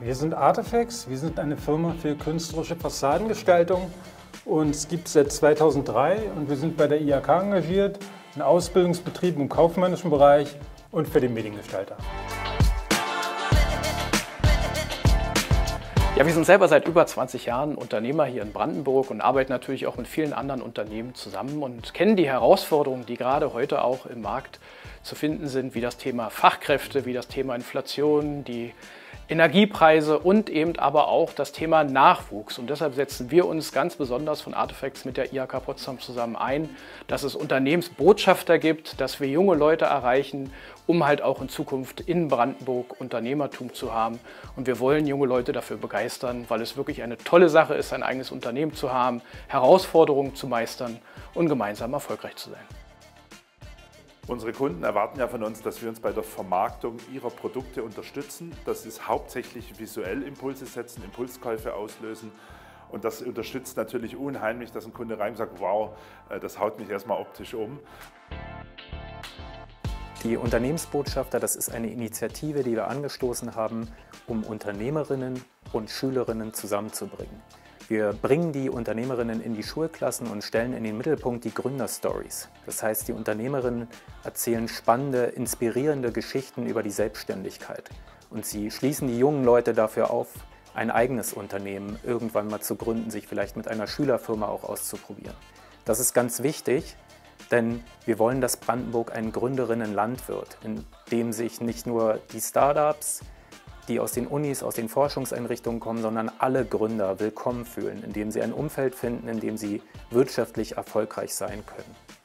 Wir sind Artifacts, wir sind eine Firma für künstlerische Fassadengestaltung. Uns gibt es seit 2003 und wir sind bei der IHK engagiert, in Ausbildungsbetrieben im kaufmännischen Bereich und für den Mediengestalter. Ja, wir sind selber seit über 20 Jahren Unternehmer hier in Brandenburg und arbeiten natürlich auch mit vielen anderen Unternehmen zusammen und kennen die Herausforderungen, die gerade heute auch im Markt zu finden sind, wie das Thema Fachkräfte, wie das Thema Inflation, die Energiepreise und eben aber auch das Thema Nachwuchs. Und deshalb setzen wir uns ganz besonders von Artifacts mit der IHK Potsdam zusammen ein, dass es Unternehmensbotschafter gibt, dass wir junge Leute erreichen, um halt auch in Zukunft in Brandenburg Unternehmertum zu haben. Und wir wollen junge Leute dafür begeistern, weil es wirklich eine tolle Sache ist, ein eigenes Unternehmen zu haben, Herausforderungen zu meistern und gemeinsam erfolgreich zu sein. Unsere Kunden erwarten ja von uns, dass wir uns bei der Vermarktung ihrer Produkte unterstützen. Das ist hauptsächlich visuell Impulse setzen, Impulskäufe auslösen. Und das unterstützt natürlich unheimlich, dass ein Kunde rein sagt, wow, äh, das haut mich erstmal optisch um. Die Unternehmensbotschafter, das ist eine Initiative, die wir angestoßen haben, um Unternehmerinnen und Schülerinnen zusammenzubringen. Wir bringen die Unternehmerinnen in die Schulklassen und stellen in den Mittelpunkt die Gründerstories. Das heißt, die Unternehmerinnen erzählen spannende, inspirierende Geschichten über die Selbstständigkeit. Und sie schließen die jungen Leute dafür auf, ein eigenes Unternehmen irgendwann mal zu gründen, sich vielleicht mit einer Schülerfirma auch auszuprobieren. Das ist ganz wichtig, denn wir wollen, dass Brandenburg ein Gründerinnenland wird, in dem sich nicht nur die Startups, die aus den Unis, aus den Forschungseinrichtungen kommen, sondern alle Gründer willkommen fühlen, indem sie ein Umfeld finden, in dem sie wirtschaftlich erfolgreich sein können.